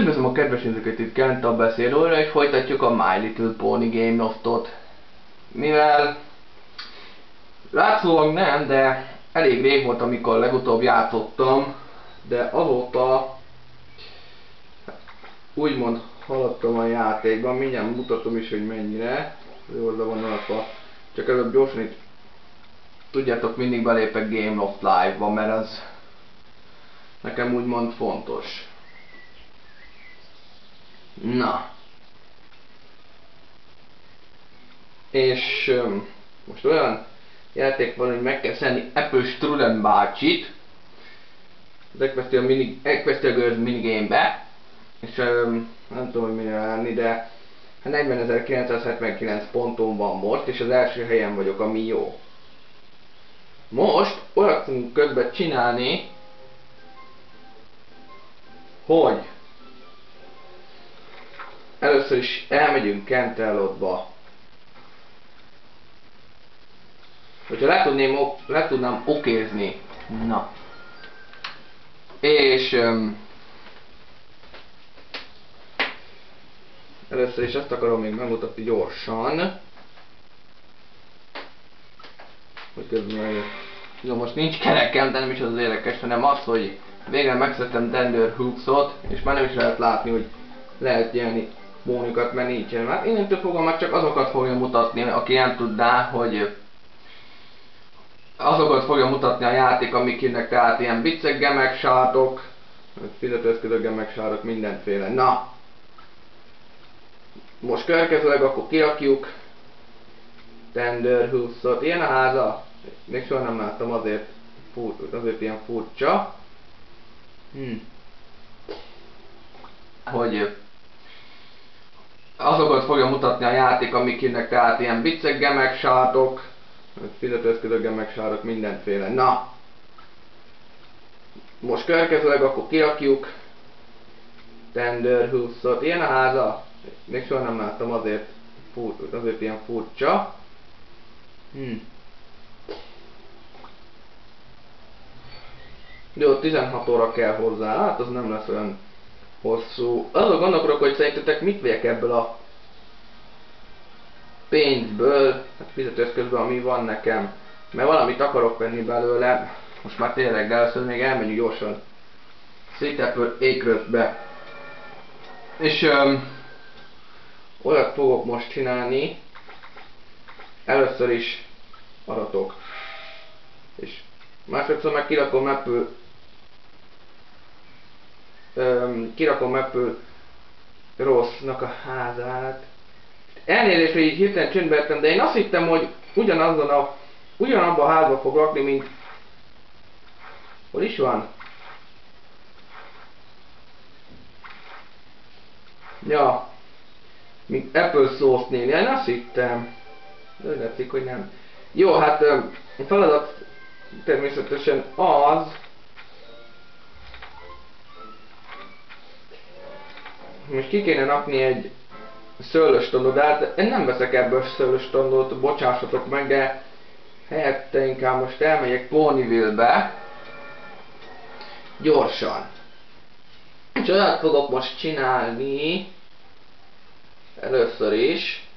Üdvözlöm a kedves nézőket itt kent a beszélőre, és folytatjuk a My Little Pony Game Loftot. Mivel látszólag nem, de elég rég volt, amikor legutóbb játszottam, de azóta úgymond haladtam a játékban, mindjárt mutatom is, hogy mennyire. Jó, de van alapva. Csak előbb gyorsan itt tudjátok, mindig belépek Game Loft Live-ba, mert az nekem úgymond fontos. Na. És um, most olyan játék van, hogy meg kell szenni Apple Strudel bácsit. Az Equestria, mini, Girls minigame-be. És um, nem tudom, hogy mire lenni, de 40.979 ponton van most, és az első helyen vagyok, ami jó. Most olyat fogunk közben csinálni, hogy Először is elmegyünk Kentelotba. Hogyha le, tudném, le tudnám okézni. Na. És... Um, először is azt akarom még megmutatni gyorsan. Hogy közben jó, most nincs kerekem, de nem is az, érdekes, hanem az, hogy végre megszedtem Tender Hooksot, és már nem is lehet látni, hogy lehet nyelni bónukat, mert nincsen. Hát innentől fogom meg csak azokat fogja mutatni, aki nem tudná, hogy azokat fogja mutatni a játék, amiknek tehát ilyen bicek, gemek, sátok, fizetőeszközök, gemek, sátok, mindenféle. Na! Most következőleg akkor kirakjuk Tender Hoods-ot. Ilyen a háza? Még soha nem láttam, azért, fur, azért ilyen furcsa. Hm. Hogy azokat fogja mutatni a játék, amiknek tehát ilyen bicek, gemek, sátok, fizetőeszközök, gemek, sátok, mindenféle. Na! Most következőleg akkor kirakjuk Tender Hoods-ot. Ilyen a háza? Még soha nem láttam, azért, fur, azért ilyen furcsa. Hm. Jó, 16 óra kell hozzá, hát az nem lesz olyan hosszú. Azon gondolkodok, hogy szerintetek mit vegyek ebből a pénzből, hát fizetőeszközből, ami van nekem. Mert valamit akarok venni belőle, most már tényleg, de először még elmenjünk gyorsan Szétepől ékrözbe. És öm, olyat fogok most csinálni, először is adatok. És másodszor meg kirakom Apple öm, kirakom Apple rossznak a házát. Elnézést, hogy így hirtelen csöndbe de én azt hittem, hogy ugyanazon a, ugyanabban a házba fog lakni, mint... Hol is van? Ja. Mint Apple Sauce nél. Én azt hittem. De hogy nem. Jó, hát a feladat természetesen az, most ki kéne rakni egy szőlőstondot, de hát én nem veszek ebből szőlőstondot, bocsássatok meg, de helyette inkább most elmegyek Ponyville-be, gyorsan. És olyat fogok most csinálni, először is,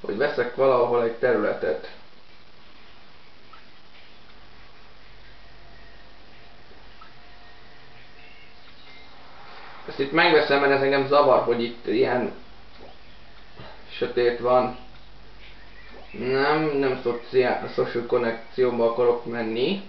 hogy veszek valahol egy területet. Ezt itt megveszem, mert ez engem zavar, hogy itt ilyen sötét van. Nem, nem szociál, social konnekcióba akarok menni.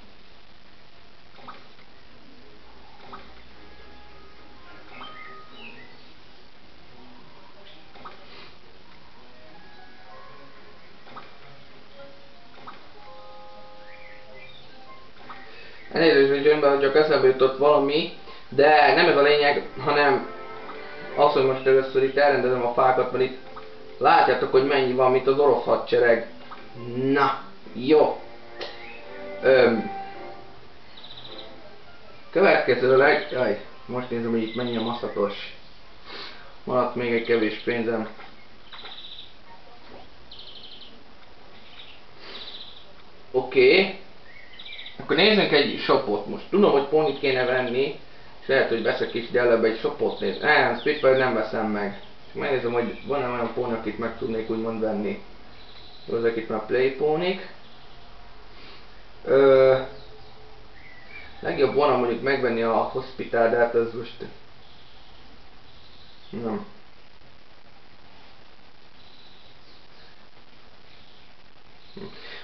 Elnézést, hogy jönben csak eszembe jutott valami, de nem ez a lényeg, hanem az, hogy most először itt elrendezem a fákat, mert itt látjátok, hogy mennyi van, mint az orosz hadsereg. Na, jó. Öm. Következőleg, jaj, most nézem, hogy itt mennyi a maszatos. Maradt még egy kevés pénzem. Oké. Okay. Akkor nézzünk egy shopot most. Tudom, hogy ponit kéne venni, lehet, hogy veszek is, de előbb egy shopot néz. Nem, Spitfire nem veszem meg. Megnézem, hogy van-e olyan póni, akit meg tudnék úgymond venni. Jó, ezek itt már play pónik. Ö, legjobb volna mondjuk megvenni a hospital, de hát ez most... Nem.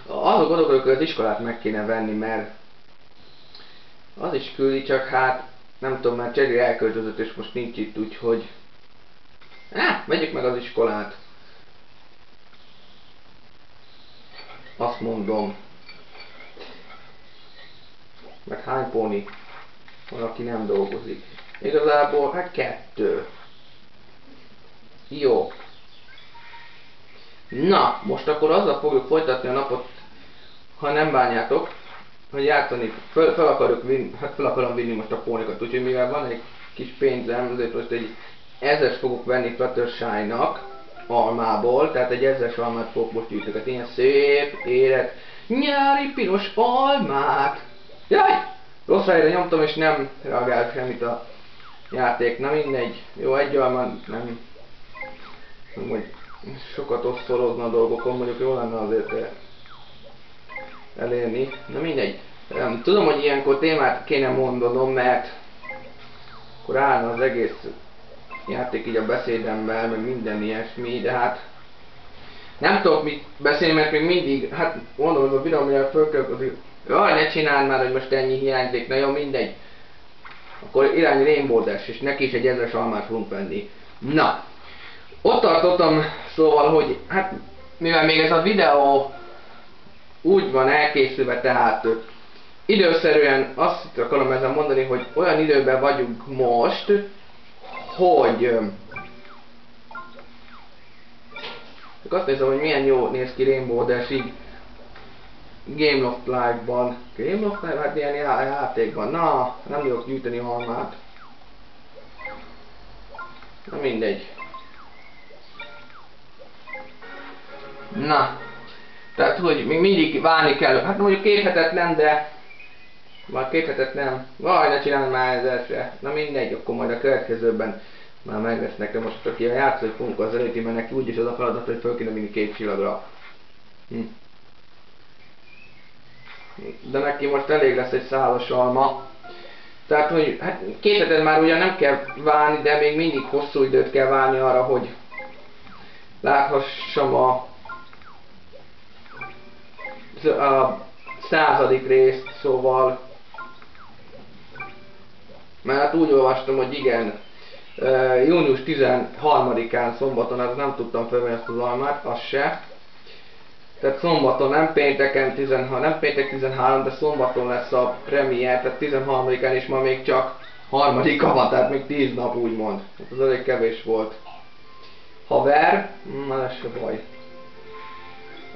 Azok gondolkodok, hogy az iskolát meg kéne venni, mert az is küldi, csak hát nem tudom, mert Cseri elköltözött és most nincs itt, úgyhogy... Á, vegyük meg az iskolát. Azt mondom. Meg hány póni van, aki nem dolgozik? Igazából, hát kettő. Jó. Na, most akkor azzal fogjuk folytatni a napot, ha nem bánjátok, hogy játszani, fel, fel akarok vinni, hát fel akarom vinni most a pónikat, úgyhogy mivel van egy kis pénzem, azért most egy ezes fogok venni Fluttershy-nak almából, tehát egy ezes almát fogok most gyűjtögetni, ilyen szép, érett, nyári piros almát. Jaj! Rossz helyre nyomtam és nem reagált semmit a játék, na mindegy. Jó, egy alma nem, hogy sokat osztorozna a dolgokon, mondjuk jó lenne azért elérni. Na mindegy. Tudom, hogy ilyenkor témát kéne mondanom, mert akkor állna az egész játék így a beszédemben, meg minden ilyesmi, de hát nem tudok mit beszélni, mert még mindig, hát mondom, hogy a videó, amire fölkölközik, jaj, ne csináld már, hogy most ennyi hiányzik, na jó, mindegy. Akkor irány Rainbow Dash, és neki is egy ezres almát fogunk venni. Na, ott tartottam szóval, hogy hát mivel még ez a videó úgy van elkészülve, tehát időszerűen azt akarom ezzel mondani, hogy olyan időben vagyunk most, hogy csak azt nézem, hogy milyen jó néz ki Rainbow Dash így Gameloft Live-ban. Gameloft Live? Hát ilyen já játékban. Na, nem tudok gyűjteni halmát. Na mindegy. Na. Tehát, hogy még mindig várni kell. Hát mondjuk két hetet nem, de... Már két hetet nem. Vaj, ne csinálj már ezerre. Na mindegy, akkor majd a következőben már meg lesz nekem. Most csak ilyen játszani fogunk az előtti, mert neki úgyis az a feladat, hogy föl kéne vinni két csillagra. Hm. De neki most elég lesz egy szálas alma. Tehát, hogy hát két hetet már ugyan nem kell várni, de még mindig hosszú időt kell várni arra, hogy láthassam a a századik részt, szóval mert hát úgy olvastam, hogy igen, június 13-án szombaton, az nem tudtam felvenni ezt az almát, az se. Tehát szombaton, nem pénteken 13, nem péntek 13, de szombaton lesz a premier, tehát 13-án is ma még csak harmadika van, tehát még 10 nap úgymond. Hát az elég kevés volt. Haver, na ez se baj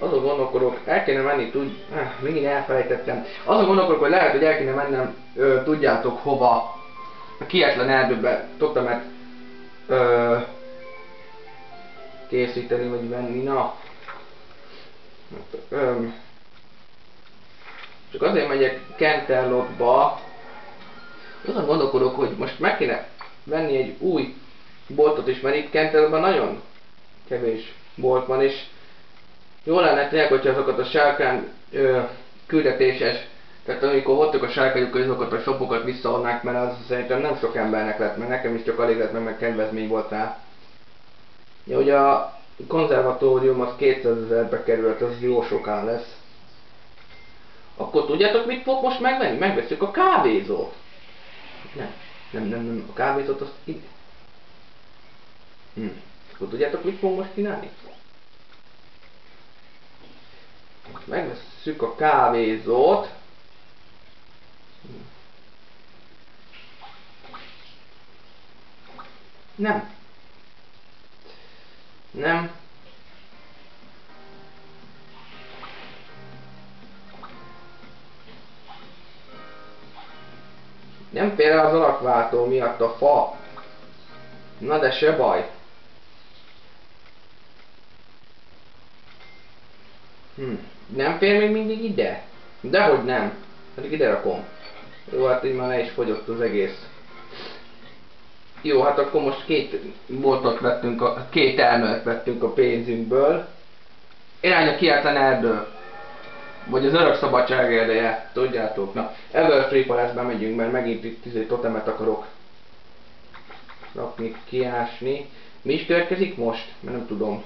azon gondolkodok, el kéne menni, tud, eh, megint elfelejtettem, azon gondolkodok, hogy lehet, hogy el kéne mennem, ö, tudjátok hova, a kietlen erdőbe, tudtam mert ö, készíteni, vagy venni, na. Csak azért megyek Kenterlotba, azon gondolkodok, hogy most meg kéne venni egy új boltot is, mert itt Kenterlotban nagyon kevés bolt van, és jó lenne tényleg, hogyha azokat a sárkány ö, küldetéses, tehát amikor hoztuk a sárkányok azokat a shopokat visszaadnák, mert az szerintem nem sok embernek lett, mert nekem is csak alig lett meg, meg kedvezmény volt rá. Ja, ugye a konzervatórium az 200 ezerbe került, az jó soká lesz. Akkor tudjátok mit fog most megvenni? Megveszünk a kávézót. Nem, nem, nem, nem, a kávézót azt ide. Hm. Akkor tudjátok mit fog most csinálni? Megveszük a kávézót. Nem. Nem. Nem fél az alakváltó miatt a fa. Na de se baj. Hm. Nem fér még mindig ide? Dehogy nem. Pedig ide rakom. Jó, hát így már le is fogyott az egész. Jó, hát akkor most két boltot vettünk, a, két elmövet vettünk a pénzünkből. Irány a kiáltlan erdő. Vagy az örök szabadság erdeje, tudjátok. Na, ebből Free Forest megyünk, mert megint itt izé totemet akarok rakni, kiásni. Mi is következik most? Mert nem tudom.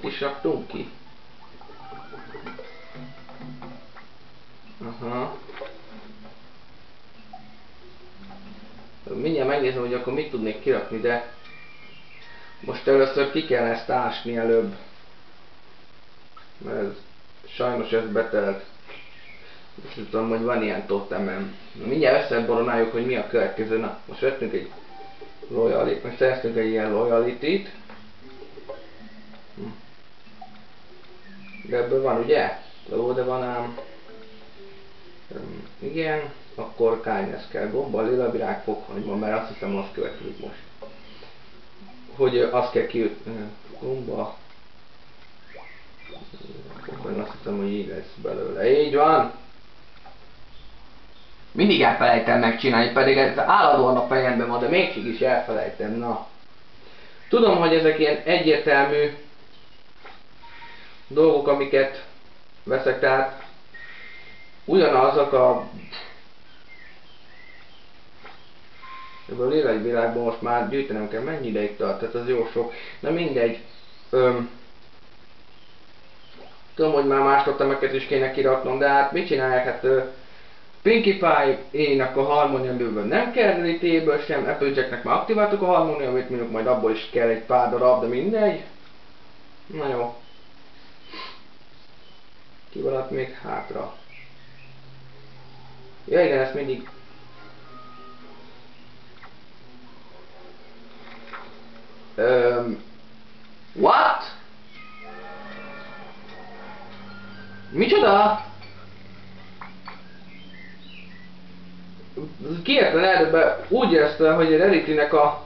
És raktunk ki? Aha. Mindjárt megnézem, hogy akkor mit tudnék kirakni, de most először ki kell ezt ásni előbb. Mert ez, sajnos ez betelt. És tudom, hogy van ilyen totemem. Mindjárt összeboronáljuk, hogy mi a következő. Na, most vettünk egy loyalty, most szereztünk egy ilyen loyalty-t. Hm. De ebből van, ugye? Jó, de van ám. Igen, akkor kindness kell. Gomba, lila virág, fokhagyma, mert azt hiszem azt következik most. Hogy azt kell kiütni. Gomba. Akkor azt hiszem, hogy így lesz belőle. Így van! Mindig elfelejtem megcsinálni, pedig ez állandóan a fejemben van, de mégis is elfelejtem, na. Tudom, hogy ezek ilyen egyértelmű dolgok, amiket veszek, tehát ugyanazok a Ebből a lélekvilágban most már gyűjtenem kell, mennyi ideig tart, tehát az jó sok. Na mindegy. Öm, tudom, hogy már más totemeket is kéne kiraknom, de hát mit csinálják? Hát ö, Pinkie Pie-ének a harmóniumből nem kell elitéből sem, Applejacknek már aktiváltuk a harmóniumét, mondjuk majd abból is kell egy pár darab, de mindegy. Na jó. Ki van még hátra? Ja igen, ezt mindig... Um, what? Micsoda? Kiérten erőbe úgy érezte, hogy Raritynek a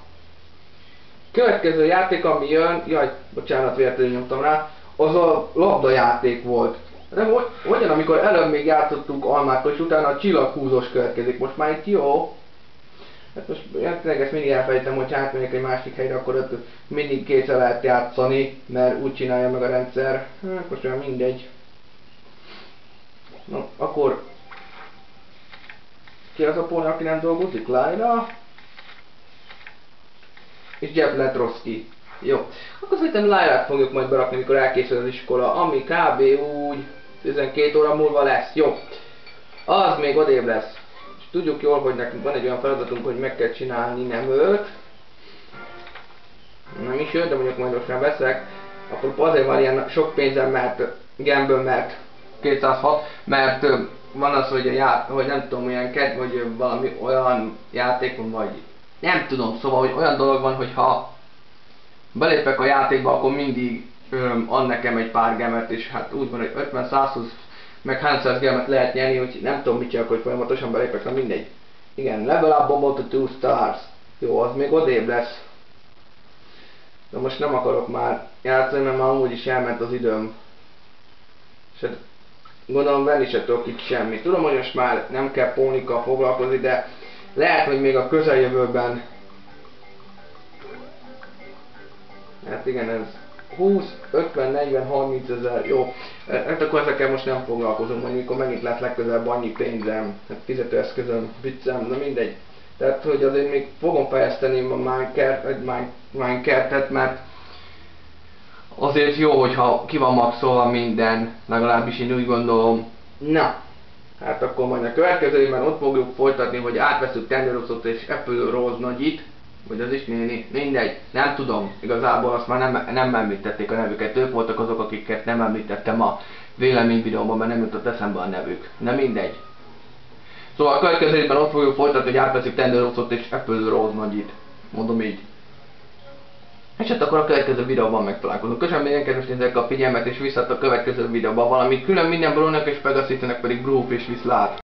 következő játék, ami jön, jaj, bocsánat, véletlenül nyomtam rá, az a labdajáték volt. De hogyan, amikor előbb még játszottunk almát, és utána a csillaghúzós következik. Most már itt jó. Hát most tényleg ezt mindig elfelejtem, hogy átmegyek egy másik helyre, akkor ott mindig kétszer lehet játszani, mert úgy csinálja meg a rendszer. Hát most már mindegy. Na, akkor ki az a póni, aki nem dolgozik? Lyra. És Jeb Letroski. Jó. Akkor szerintem Lyra-t fogjuk majd berakni, amikor elkészül az iskola, ami kb. úgy 12 óra múlva lesz. Jó. Az még odébb lesz. És tudjuk jól, hogy nekünk van egy olyan feladatunk, hogy meg kell csinálni nem őt. Nem is őt, de mondjuk majd most már veszek. Akkor azért van ilyen sok pénzem, mert Gamble, mert 206, mert van az, hogy, a ját, hogy nem tudom, olyan kedv, hogy valami olyan játékon vagy nem tudom, szóval, hogy olyan dolog van, hogy ha belépek a játékba, akkor mindig öm, ad nekem egy pár gemet, és hát úgy van, hogy 50, 120, meg 300 gemet lehet nyerni, hogy nem tudom mit csinálok, hogy folyamatosan belépek, na mindegy. Igen, level up bombot a 2 stars. Jó, az még odébb lesz. De most nem akarok már játszani, mert már amúgy is elment az időm. És hát gondolom venni se tudok itt semmit. Tudom, hogy most már nem kell pónikkal foglalkozni, de lehet, hogy még a közeljövőben Hát igen, ez 20, 50, 40, 30 ezer, jó. Hát akkor ezekkel most nem foglalkozom, hogy mikor megint lesz legközelebb annyi pénzem, hát fizetőeszközöm, viccem, na mindegy. Tehát, hogy azért még fogom fejezteni a Minecraft, Minecraft-et, mert azért jó, hogyha ki van maxolva minden, legalábbis én úgy gondolom. Na, hát akkor majd a következőben ott fogjuk folytatni, hogy átveszünk Tenderoszot és Apple Rose nagyit, vagy az is néni, mindegy, nem tudom, igazából azt már nem, nem említették a nevüket, ők voltak azok, akiket nem említettem a vélemény videóban, mert nem jutott eszembe a nevük. Nem mindegy. Szóval a következőben ott fogjuk folytatni, hogy átveszik Tenderoszot és Apple Rose nagyit. Mondom így. És hát akkor a következő videóban megtalálkozunk. Köszönöm mindenkinek a figyelmet, és visszat a következő videóban valami külön minden brónak és Pegasicenek pedig Groove és viszlát.